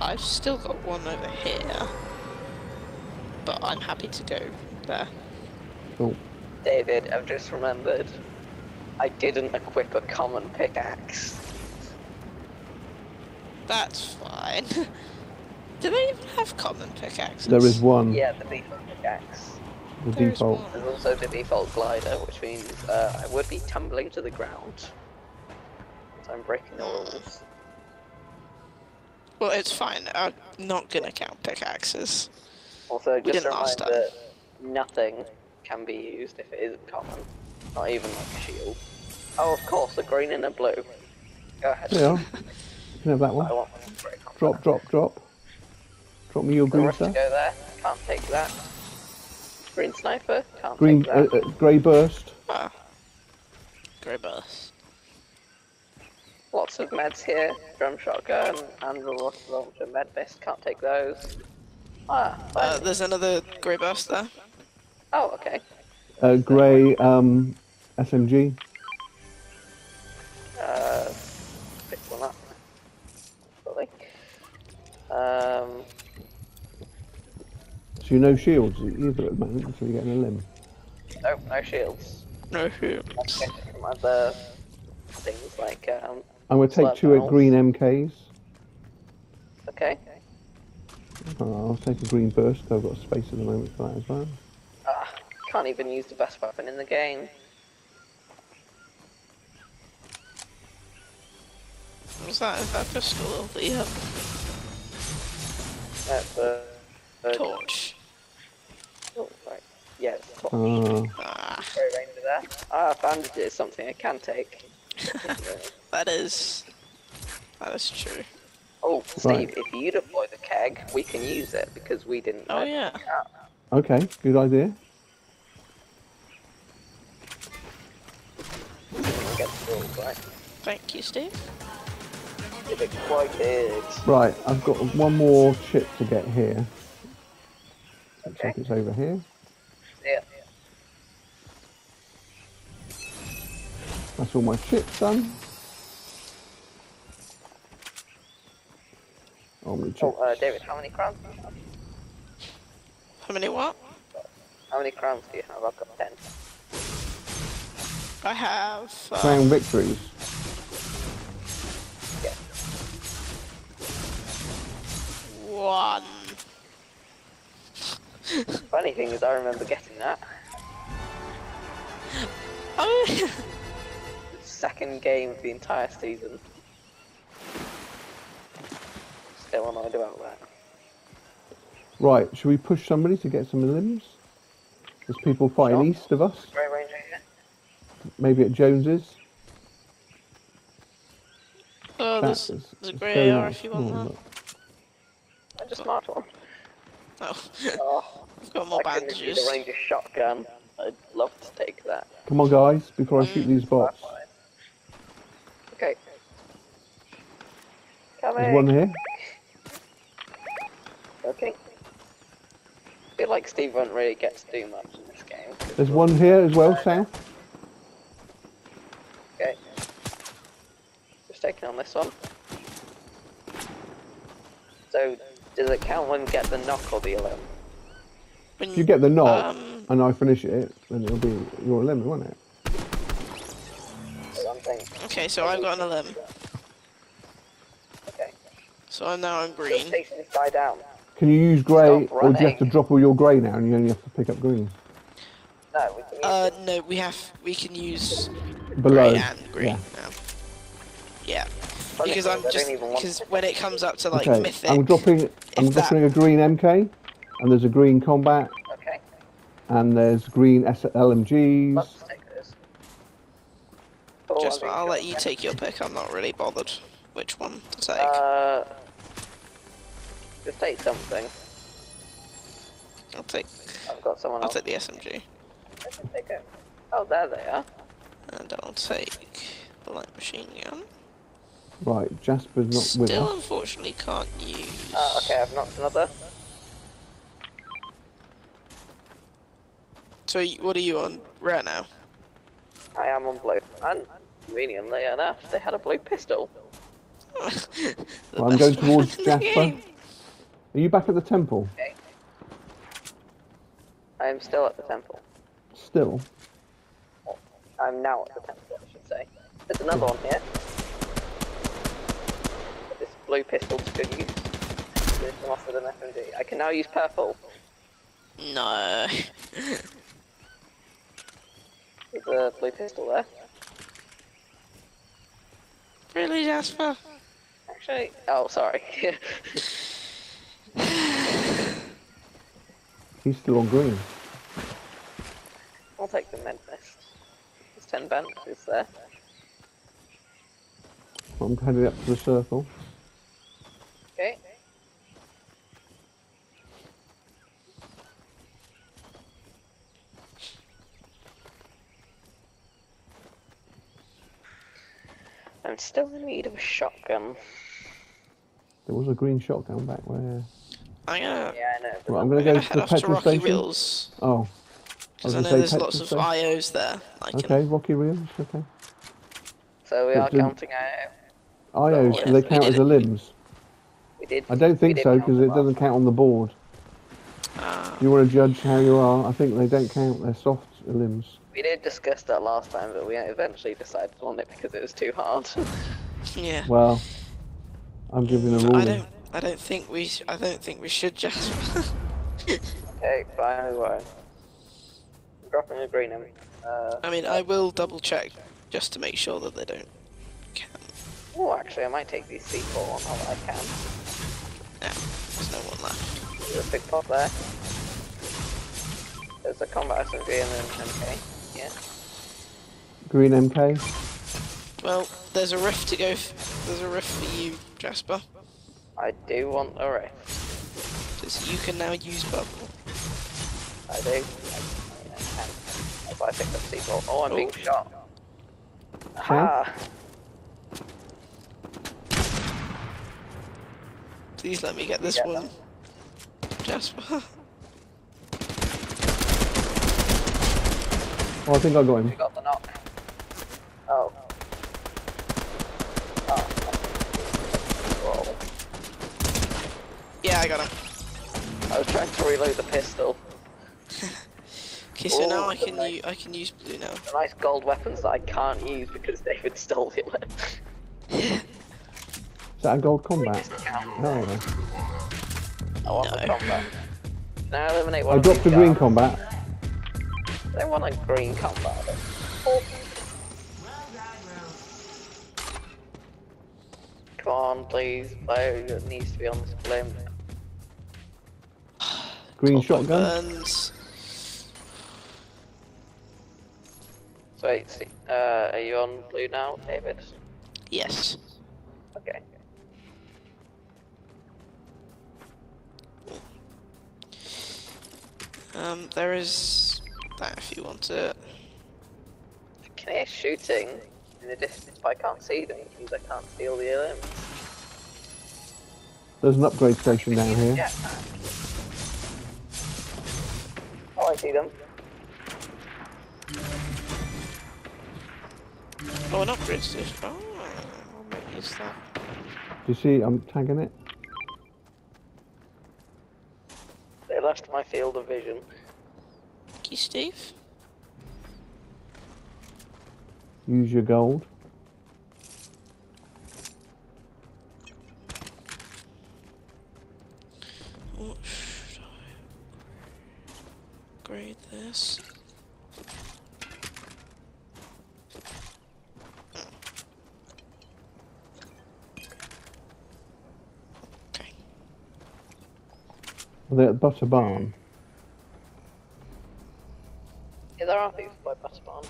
I've still got one over here. But I'm happy to go there. Cool. David, I've just remembered. I didn't equip a common pickaxe. That's fine. Do they even have common pickaxes? There is one, Yeah, the default pickaxe. the There's default. one. There's also the default glider, which means uh, I would be tumbling to the ground. So I'm breaking the rules. Well, it's fine. I'm not gonna count pickaxes. Also, just a didn't last reminder, time. nothing can be used if it isn't common. Not even like a shield. Oh, of course, a green and a blue. Go ahead. There you are. You can have that I one. want one to break off Drop, drop, drop. Drop me your The green rest to stuff. go there. Can't take that. Green sniper. Can't Green, take uh, uh, grey burst. Ah. Grey burst. Lots of meds here. Drum shotgun and the rocket launcher. Med vest. Can't take those. Ah. Uh, there's another grey burst there. oh, okay. Uh, grey um, SMG. Uh, pick one up. Probably. Um. So you know shields either at the moment, so you're getting a limb. No, no shields. No shoot. I'm getting from other things like um. I'm going to take two at barrels. green MKs. Okay. Uh, I'll take a green burst. I've got space at the moment for that as well. Ah, can't even use the best weapon in the game. Was that is that pistol or the um, That's a. a torch? Oh, right. Yeah, it's top. Uh, Ah, Very range of there. Ah, bandages is something I can take. that is that is true. oh, Steve, Right. if you deploy the keg, we can use it because we didn't. Oh know. yeah. okay, good idea. Against the right? Thank you, Steve. Right, I've got one more chip to get here. Looks Okay. like it's over here. Yeah. That's all my chips done. Oh, my chips. Oh, uh, David, how many crowns do you have? How many what? How many crowns do you have? I've got ten. I have. Uh, Crown victories. Yeah. one. Funny thing is, I remember getting that. Oh. Second game of the entire season. Still annoyed about that. Right, should we push somebody to get some limbs? There's people fighting Sure. east of us, Great ranger here. maybe at Jones's. oh, That's there's, there's a grey very AR if you want Oh, that. I just marked one. Oh, Oh, I've got more I couldn't see the ranger shotgun. I'd love to take that. Come on, guys, before I shoot Mm. these bots. Okay. There's one here. Okay. I feel like Steve won't really get to do much in this game. There's one here as well, south. Okay. Just taking on this one. So, does it count when we get the knock or the alarm? When If you get the knock Um, and I finish it, then it'll be your limit, won't it? So I'm okay, so I've got an 11. Okay. So I'm now on green. chasing this guy down. Can you use grey, or do you have to drop all your grey now and you only have to pick up green? No, we can use Uh, it. no, we have we can use Below. grey and green Yeah. now. Yeah, Funny because I'm just don't even want because when it comes up to like okay, mythic, I'm dropping. I'm if that- dropping a green MK, and there's a green combat, Okay, and there's green S- LMGs. let's take this. Oh, just I'm I'll let you take your pick. I'm not really bothered which one to take. Uh, just take something. I'll take I've got someone I'll else. take the SMG, I can take it. Oh, there they are. and I'll take the light machine gun. Right, Jasper's not with us. Still, unfortunately, can't use. Uh, okay, I've knocked another. So what are you on? right now. I am on blue. And conveniently enough, they had a blue pistol. Well, I'm going towards weapon in the Jasper. Game. Are you back at the temple? Okay. I'm still at the temple. Still? I'm now at the temple, I should say. There's another one here. This blue pistol to good use. This one off with an FMD. I can now use purple. No. There's a blue pistol there. really, Jasper? Actually, oh sorry. He's still on green. I'll take the med vest. There's 10 banks is there. I'm headed up to the circle. Okay. I'm still in need of a shotgun. There was a green shotgun back where. I'm gonna, Yeah, I know. Right, I'm I'm gonna gonna go to the off to petrol Rocky station. Wheels. Oh, Because I was know there's say lots of petrol IOs there. I can, okay, Rocky Reels, okay. So we But are do- counting out. IOs, yeah, do they count did as the it. limbs? We did. I don't think so because it doesn't count on the board. Ah, You want to judge how you are? I think they don't count. They're soft limbs. We did discuss that last time, but we eventually decided on it because it was too hard. yeah. Well, I'm giving a I ruling. Don't. I don't think we. sh- I don't think we should, Jasper. okay, fine, we won't. I'm dropping a green in. Uh, I mean, I will double check just to make sure that they don't oh, actually, I might take these C4 on while I can. No, there's no one left. There's a big pot there. There's a combat SMG and an MK. Yeah. Green MK. Well, there's a rift to go. F- there's a rift for you, Jasper. I do want a rift. Because you can now use bubble. I do. I, I can. That's why I picked up C4. Oh, I'm being Oh. shot. Ah, Please let me get this get one, Jasper. Oh, I think I got him. you got the knock. Oh. Oh. Whoa. yeah, I got him. I was trying to reload the pistol. Okay, so now Oh, I can nice. u- I can use blue now. The nice gold weapons that I can't use because David stole it. Is that a gold combat? No. I want the No. combat. Now eliminate one I dropped a these green guys. combat. They want a green combat. Oh. Come on, please. Player needs to be on this blimp. Green Got my shotgun. Burns. So wait, see, uh, are you on blue now, David? Yes. Okay. Um, there is that if you want it. I can hear shooting in the distance, but I can't see them, because I can't steal the limbs. There's an upgrade station down here. Yeah. Oh, I see them. Oh, an upgrade station. Oh, I'll make use of that. Do you see? I'm tagging it. They left my field of vision. Thank you, Steve. Use your gold. What should I upgrade this? Okay. They're at Butter Barn. Yeah, there are people by Butter Barn.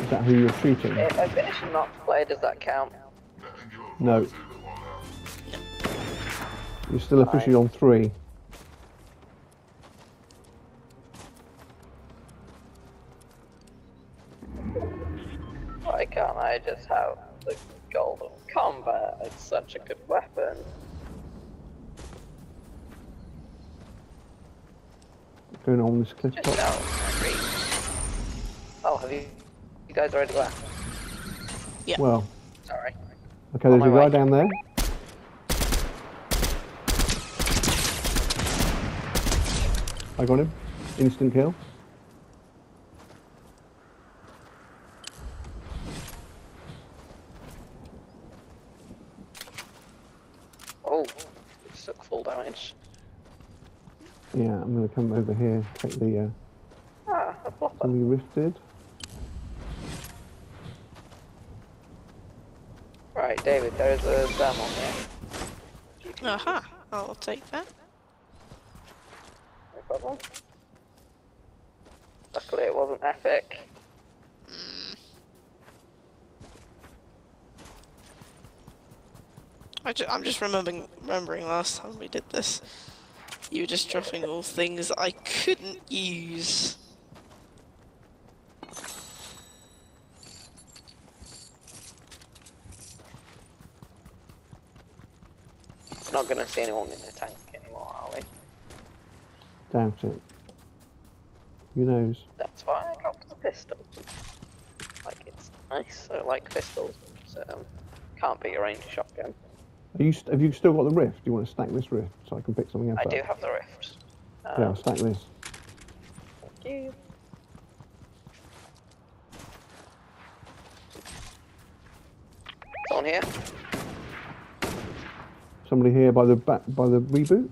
Is that who you're shooting? If I finish a not play, does that count? No. You're still officially on three. I just have the golden combat. It's such a good weapon. Going on this cliff top. Oh, have you? You guys already left. Yeah. Well. Sorry. Okay, on there's a guy down there. I got him. Instant kill. Oh, it's took full damage. Yeah, I'm going to come over here, take the uh, Ah, a flopper. somebody rifted. Right, David, there's a dam on there. Aha, I'll take that. No problem. Luckily it wasn't epic. I ju- I'm just remembering remembering last time we did this. You were just dropping all things I couldn't use. Not gonna see anyone in the tank anymore, are we? Doubt it. Who knows? That's why I dropped the pistol. Like it's nice, I like pistols, so um, can't be a range shotgun. Are you st- have you still got the rift? Do you want to stack this rift so I can pick something else I up? do have the rift. Um, Yeah, I'll stack this. Thank you. Someone here? Somebody here by the back by the reboot.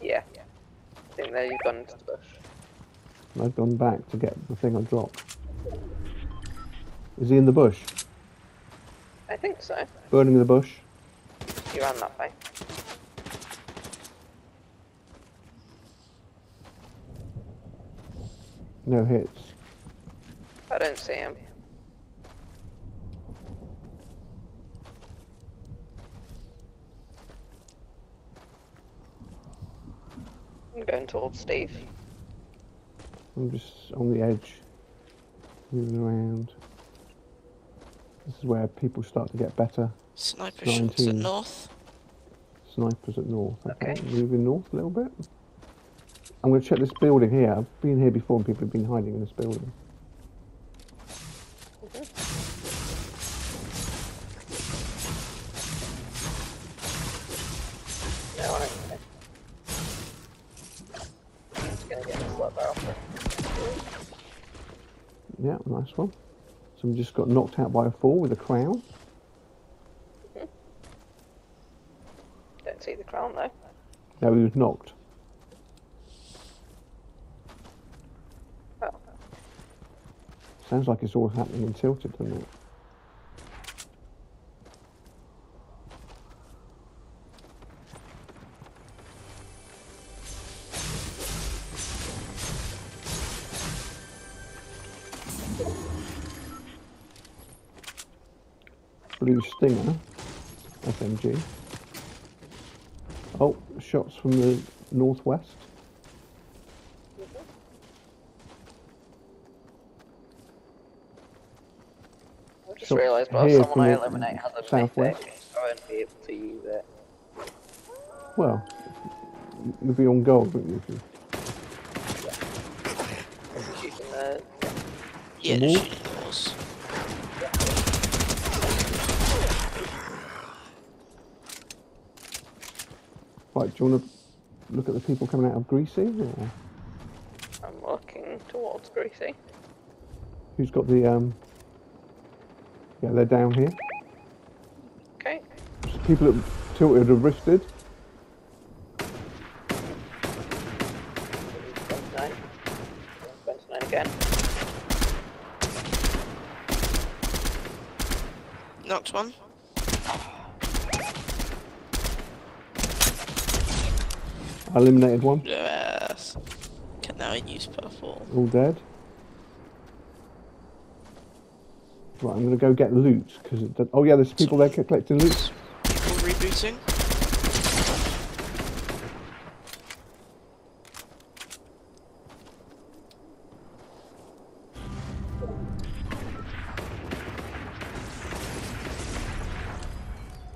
Yeah. I think there you've gone into the bush. And I've gone back to get the thing I dropped. Is he in the bush? I think so. Burning the bush. He ran that way. No hits. I don't see him. I'm going towards Steve. I'm just on the edge, moving around. This is where people start to get better. Sniper shots at north. Snipers at north. Okay, Okay. moving north a little bit. I'm going to check this building here. I've been here before and people have been hiding in this building. No, I don't know. Just gonna get this slot barrel. Yeah, nice one. Someone just got knocked out by a fall with a crown. See though. No, he was knocked. Oh, Sounds like it's all happening in Tilted, doesn't it? Blue Stinger, SMG. Oh, shots from the northwest. I just Shots realised, well, here someone I eliminate has a southwest. mythic, I won't be able to use it. Well, you'll be on gold, wouldn't you? if Yeah, Some just more? shooting the walls. Right, do you want to look at the people coming out of Greasy? Or I'm looking towards Greasy. who's got the, um... Yeah, they're down here. Okay. People that tilted have rifted. 29. 29 again. Knocked one. I eliminated one. Yes. Can now use purple. All dead. Right, I'm going to go get loot. Cause. Oh, yeah, there's people there collecting loot. People rebooting.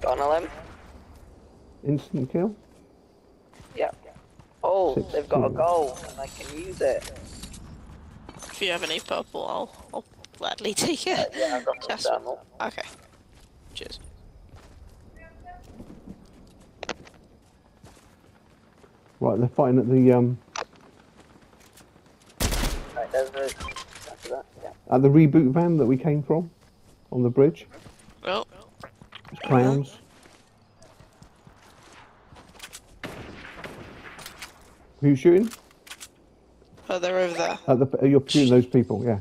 Got an LM? Instant kill goal. They've got a goal, and I can use it. If you have any purple, I'll, I'll gladly take it. Uh, yeah, I've got Just, Okay. Cheers. Right, they're fighting at the um. Right, there's At the reboot van that we came from, on the bridge. Well. It's clowns. Who you shooting? oh, they're over there. At the, you're shooting those people, yeah.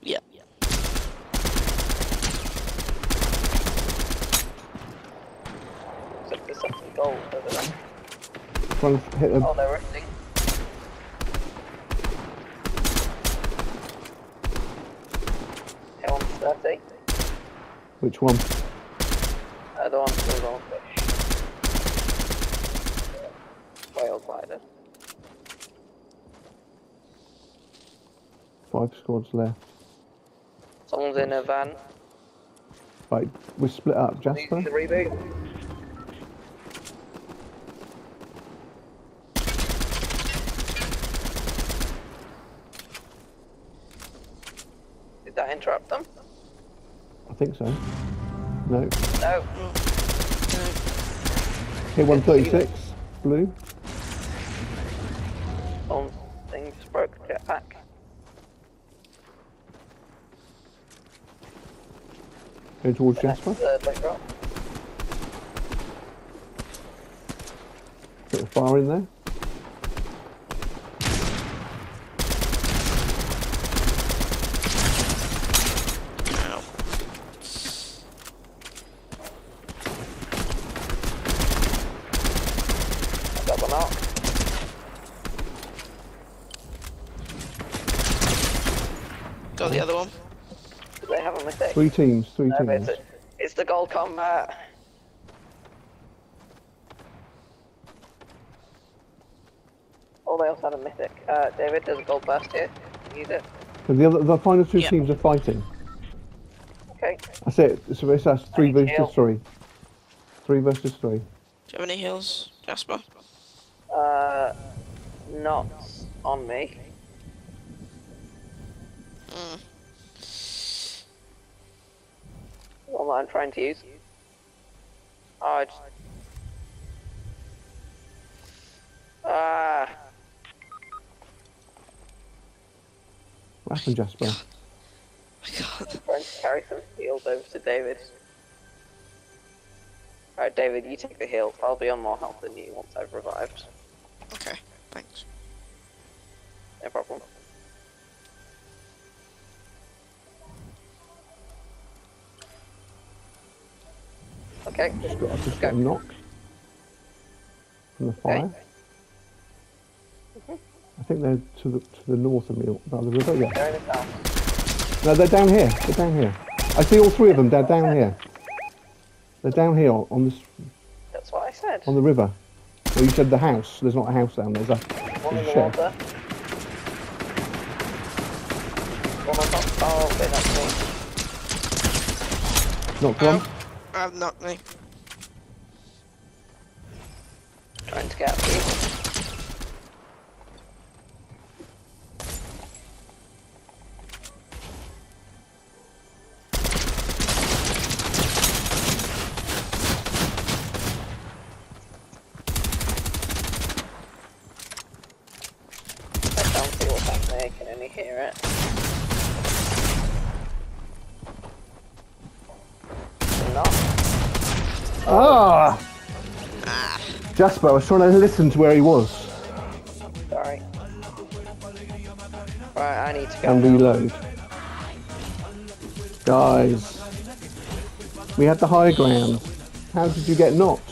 Yeah. Except there's something gold over there. Trying to hit them. Oh, they're rifting. Hit on 30. Which one? Uh, the one with the goldfish. Whale glider. Five squads left. Someone's in a van. Right, we're split up. Needs Jasper? the reboot. Did that interrupt them? I think so. No. No. Hit 136. Blue. Someone's thing just broke the jetpack. Going towards Jasper. Third leg drop. Bit of fire in there. Ow. Got one out. Got the other one. Do they have a mistake? Three teams. Three No, teams. it's, a, it's the gold combat. Oh, they also had a mythic. Uh, David, there's a gold burst here. Use it. So the other, the final two Yeah. teams are fighting. Okay. That's it. So it's that's three versus you. three. Three versus three. Do you have any heals, Jasper? Uh, not on me. Mm. What am I trying to use? Oh, I just... Ah, What happened, Jasper? I can't. trying to carry some heals over to David. Alright, David, you take the heal. I'll be on more health than you once I've revived. Okay, thanks. No problem. Okay. Just got, I just got a knock from the fire. I think they're to the to the north of me, by the river. Yeah. They're the. No, they're down here. They're down here. I see all three of them. They're down here. They're down here on this That's what I said. on the river. Well, you said the house. There's not a house down there. There's a, One there's a shed. water. One on top. Oh, they knocked me. Knocked one. I've knocked me. Trying to get. I can't see what's happening, I can only hear it. Jasper, I was trying to listen to where he was Sorry. Right, I need to go. and reload. Guys, we had the high ground. How did you get knocked?